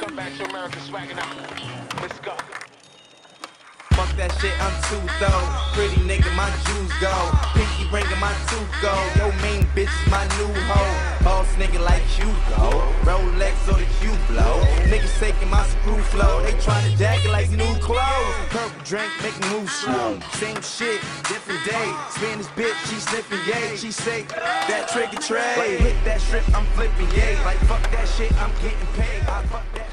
Come back to America swagging out. Let's go. Fuck that shit, I'm too though. Pretty nigga, my jewels go. Pinky ring and my tooth go. Yo, mean bitch is my new hoe. Boss nigga like you go. Rolex or the Q blow. Niggas taking my screw flow. They tryna jack it like new clothes. Purple drink, make me move slow. Same shit, different day. Spanish bitch, she sniffing yay. She say that trick trigger trade. Like hit that strip, I'm flipping yay. Like fuck that shit, I'm getting paid. I fuck that